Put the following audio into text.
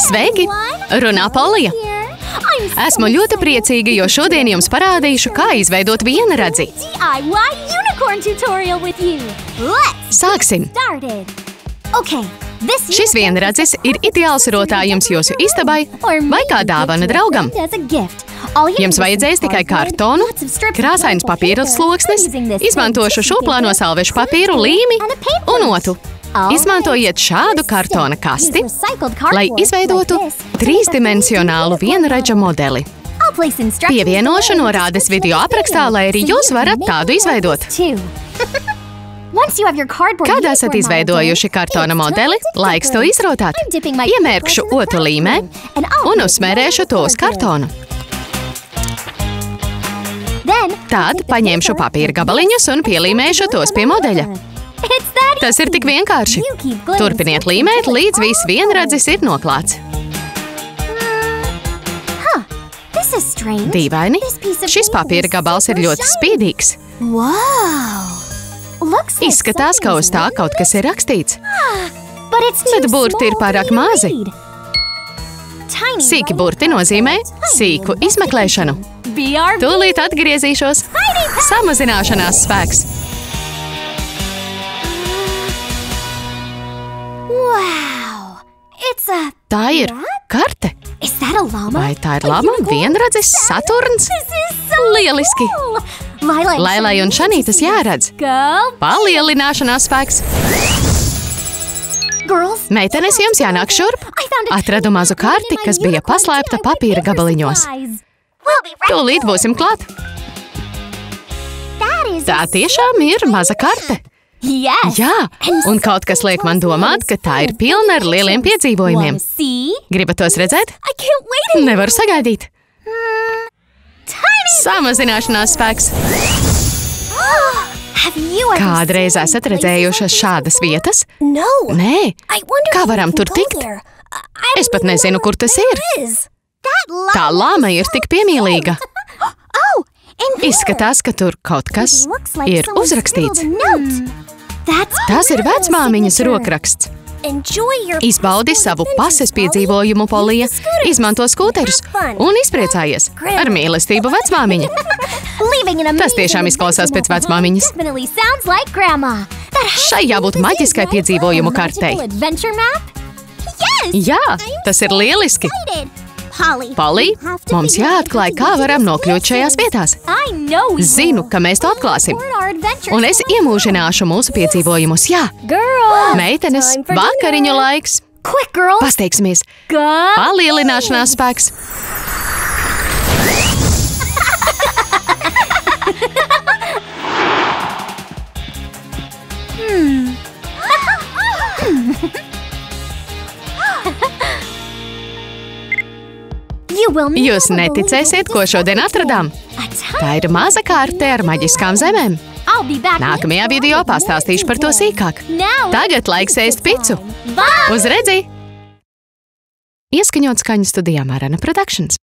Sveiki! Runā Polija! Esmu ļoti priecīga, jo šodien jums parādīšu, kā izveidot you. Let's Sāksim! Šis vienradzis ir ideāls rotājums jūsu istabai vai kā dāvana draugam. Jums vajadzēs tikai kartonu, krāsains papīra sloksnis, izmantošu šūplāno salvešu papīru, līmi un otu. Izmantojiet šādu kartona kasti, lai izveidotu trīsdimensionālu vienradža modeli. Pievienošu norādes video aprakstā, lai arī jūs varat tādu izveidot. Kad esat izveidojuši kartona modeli, laiks to izrotāt. Iemērkšu otru līmē un uzsmērēšu to uz kartonu. Tad paņemšu papīra gabaliņus un pielīmēšu tos pie modeļa. Tas ir tik vienkārši. Turpiniet līmēt, līdz viss vienradzis ir noklāts. Dīvaini. Šis papīra gabals ir ļoti spīdīgs. Izskatās, ka uz tā kaut kas ir rakstīts, bet burti ir pārāk mazi. Sīki burti nozīmē sīku izmeklēšanu. Tūlīt atgriezīšos. Samazināšanās spēks. Wow! It's a Tā ir karte. Vai tā ir lama, vienradzis, Saturns? So Lieliski! cool. Lailai un Šanītas jāredz. Palielināšanās spēks. girls. Meitenes, jums jānāk šurp. Atradu mazu karti, kas bija paslēpta papīra gabaliņos. Tūlīt būsim klāt. That is Tā tiešām ir maza karte. Yes. Jā, un kaut kas liek man domāt, ka tā ir pilna ar lieliem piedzīvojumiem. Gribat tos redzēt? Nevaru sagaidīt. Samazināšanās spēks. Kādreiz esat redzējušas šādas vietas? Nē, Kā varam tur tikt? Es pat nezinu, kur tas ir. tā lama ir tik piemīlīga. Oh. Izskatās, ka tur kaut kas ir uzrakstīts. That's Tas ir vecmāmiņas rokraksts. Izbaudi savu pases piedzīvojumu, Polija, izmanto skūterus un izpriecājies ar mīlestību vecmāmiņa. Tas tiešām izklausās pēc vecmāmiņas. Šai jābūt maģiskai piedzīvojumu kartei. Jā, tas ir lieliski. Polly, mums jāatklāj, kā varam nokļūt šajās vietās. Zinu, ka mēs to atklāsim. Un es iemūžināšu mūsu piedzīvojumus. Jā, meitenes, vakariņu laiks. Pasteigsimies! Palielināšanās spēks! Jūs neticēsiet, ko šodien atradām. Tā ir maza karte ar maģiskām zemēm. Nākamajā video pastāstīšu par to sīkāk. Tagad laiks ēst picu. Uz redzi! Ieskaņot skaņu studijā Mārana Productions.